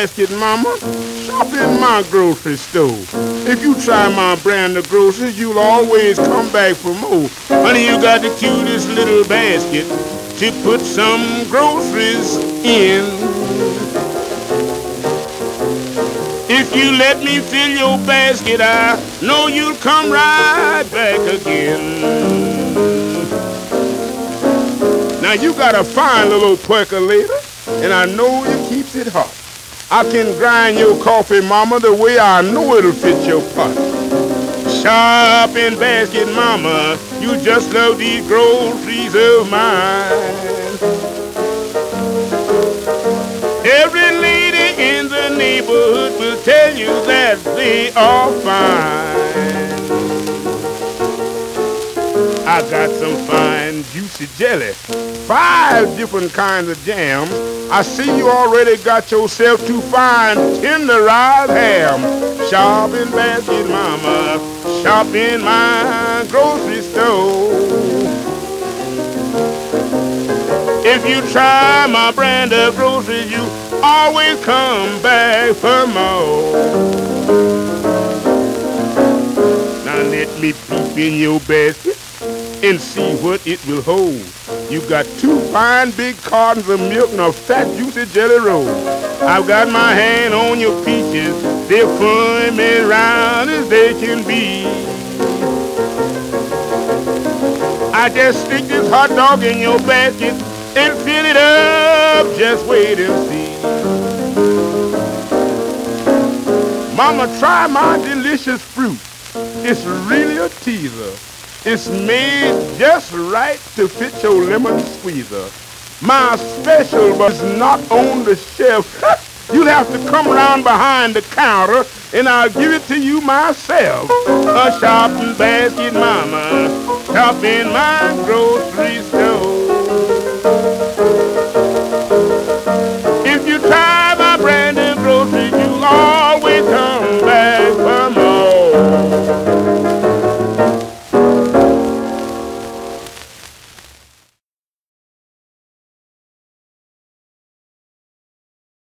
basket, mama. Shop in my grocery store. If you try my brand of groceries, you'll always come back for more. Honey, you got the cutest little basket to put some groceries in. If you let me fill your basket, I know you'll come right back again. Now you got a fine little percolator, and I know it it hot. I can grind your coffee, mama, the way I know it'll fit your pot. Shopping basket, mama, you just love these groceries of mine. Every lady in the neighborhood will tell you that they are fine. I got some fine juicy jelly, five different kinds of jams. I see you already got yourself two fine tenderized ham. Shopping basket, mama, shop in my grocery store. If you try my brand of groceries, you always come back for more. Now let me peep in your basket and see what it will hold. You got two fine big cartons of milk and a fat juicy jelly roll. I've got my hand on your peaches. They're me round as they can be. I just stick this hot dog in your basket and fill it up. Just wait and see. Mama, try my delicious fruit. It's really a teaser. It's made just right to fit your lemon squeezer. My special was not on the shelf. You'll have to come around behind the counter and I'll give it to you myself. A shopping basket, mama, shop in my grocery